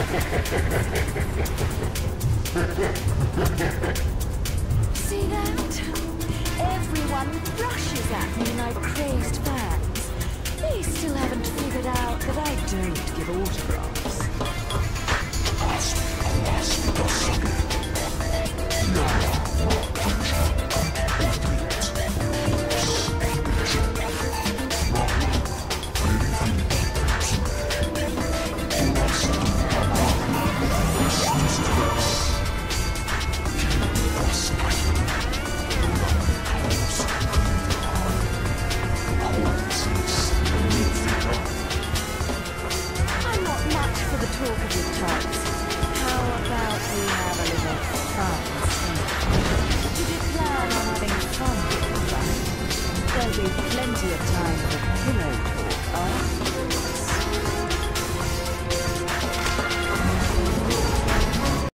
See that? Everyone rushes at me like crazed fans. They still haven't figured out that I don't give autographs. For the talkative types. How about we have a little fun? Did you plan on having fun? There'll be plenty of time for pillow talk?